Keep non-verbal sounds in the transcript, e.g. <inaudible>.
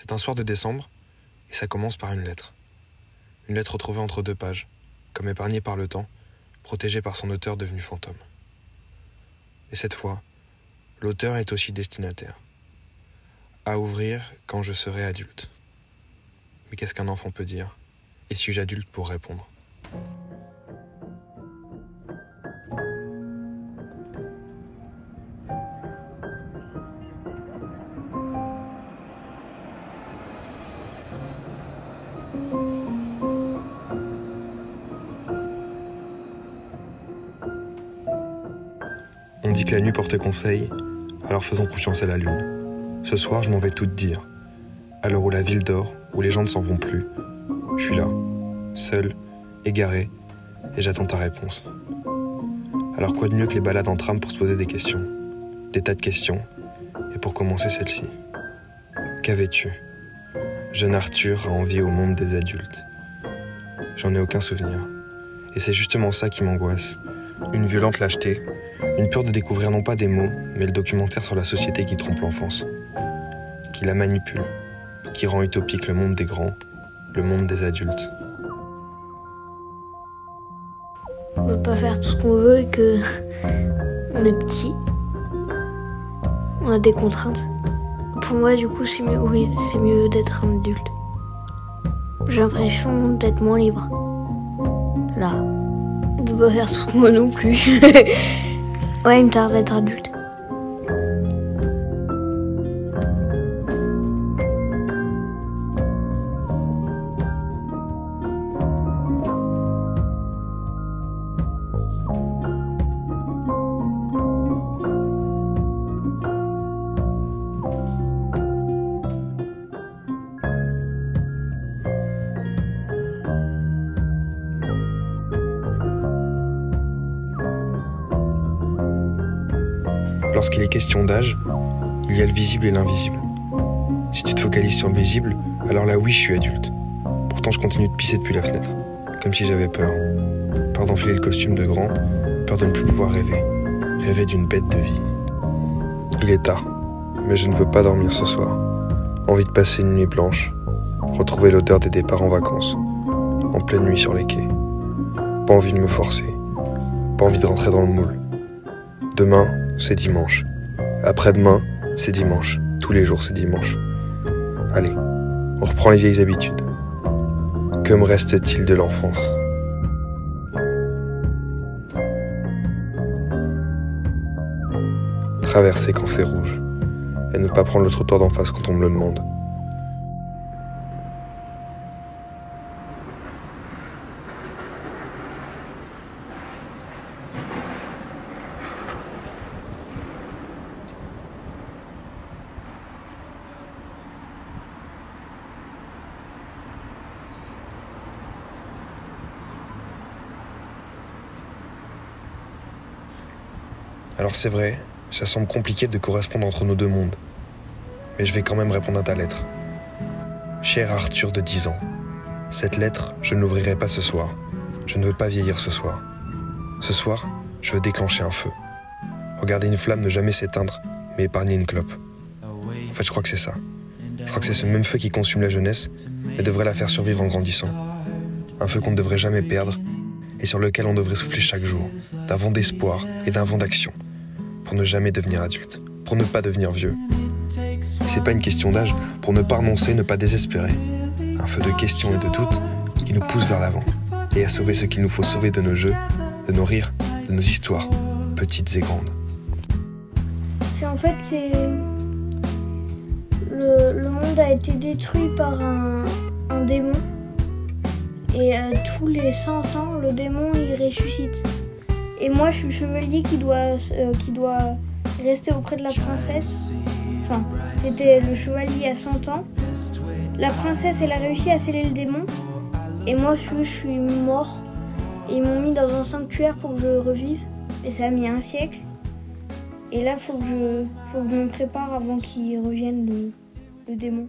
C'est un soir de décembre, et ça commence par une lettre. Une lettre retrouvée entre deux pages, comme épargnée par le temps, protégée par son auteur devenu fantôme. Et cette fois, l'auteur est aussi destinataire. À ouvrir quand je serai adulte. Mais qu'est-ce qu'un enfant peut dire? Et suis-je adulte pour répondre? On dit que la nuit porte conseil, alors faisons confiance à la lune. Ce soir, je m'en vais tout te dire. À l'heure où la ville dort, où les gens ne s'en vont plus, je suis là, seul, égaré, et j'attends ta réponse. Alors quoi de mieux que les balades en tram pour se poser des questions Des tas de questions, et pour commencer celle-ci. Qu'avais-tu? Jeune Arthur a envie au monde des adultes. J'en ai aucun souvenir. Et c'est justement ça qui m'angoisse. Une violente lâcheté, une peur de découvrir non pas des mots, mais le documentaire sur la société qui trompe l'enfance, qui la manipule, qui rend utopique le monde des grands, le monde des adultes. On peut pas faire tout ce qu'on veut et que on est petit. On a des contraintes. Pour moi, du coup, c'est mieux, oui, c'est mieux d'être un adulte. J'ai l'impression d'être moins libre. Là. De pas faire tout ce qu'on veut non plus. <laughs> ouais, il me tarde d'être adulte. Lorsqu'il est question d'âge, il y a le visible et l'invisible. Si tu te focalises sur le visible, alors là oui, je suis adulte. Pourtant, je continue de pisser depuis la fenêtre, comme si j'avais peur. Peur d'enfiler le costume de grand, peur de ne plus pouvoir rêver. Rêver d'une bête de vie. Il est tard, mais je ne veux pas dormir ce soir. Envie de passer une nuit blanche, retrouver l'odeur des départs en vacances, en pleine nuit sur les quais. Pas envie de me forcer, pas envie de rentrer dans le moule. Demain, c'est dimanche. Après-demain, c'est dimanche. Tous les jours, c'est dimanche. Allez, on reprend les vieilles habitudes. Que me reste-t-il de l'enfance? Traverser quand c'est rouge. Et ne pas prendre le trottoir d'en face quand on me le demande. Alors c'est vrai, ça semble compliqué de correspondre entre nos deux mondes. Mais je vais quand même répondre à ta lettre. Cher Arthur de 10 ans, cette lettre, je ne l'ouvrirai pas ce soir. Je ne veux pas vieillir ce soir. Ce soir, je veux déclencher un feu. Regarder une flamme ne jamais s'éteindre, mais épargner une clope. En fait, je crois que c'est ça. Je crois que c'est ce même feu qui consume la jeunesse, mais devrait la faire survivre en grandissant. Un feu qu'on ne devrait jamais perdre et sur lequel on devrait souffler chaque jour, d'un vent d'espoir et d'un vent d'action, pour ne jamais devenir adulte, pour ne pas devenir vieux. C'est pas une question d'âge, pour ne pas renoncer, ne pas désespérer. Un feu de questions et de doutes qui nous pousse vers l'avant et à sauver ce qu'il nous faut sauver de nos jeux, de nos rires, de nos histoires, petites et grandes. C'est en fait, c'est. Le, monde a été détruit par un, un démon. Et euh, tous les 100 ans, le démon il ressuscite. Et moi, je suis le chevalier qui doit, euh, qui doit rester auprès de la princesse. Enfin, j'étais le chevalier à 100 ans. La princesse, elle a réussi à sceller le démon. Et moi, je, suis mort. Et ils m'ont mis dans un sanctuaire pour que je revive. Et ça a mis un siècle. Et là, faut que je, faut que je me prépare avant qu'il revienne le démon.